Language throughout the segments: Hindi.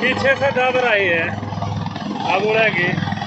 पीछे से दब रही है। अब उड़ेगी।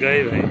गए भाई